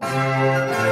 Música